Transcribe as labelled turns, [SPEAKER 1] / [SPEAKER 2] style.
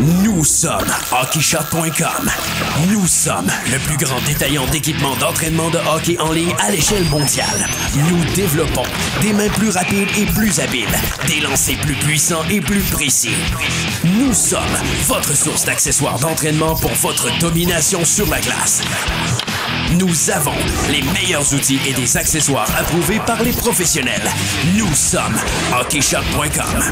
[SPEAKER 1] Nous sommes hockeyshop.com. Nous sommes le plus grand détaillant d'équipements d'entraînement de hockey en ligne à l'échelle mondiale. Nous développons des mains plus rapides et plus habiles, des lancers plus puissants et plus précis. Nous sommes votre source d'accessoires d'entraînement pour votre domination sur la glace. Nous avons les meilleurs outils et des accessoires approuvés par les professionnels. Nous sommes hockeyshop.com.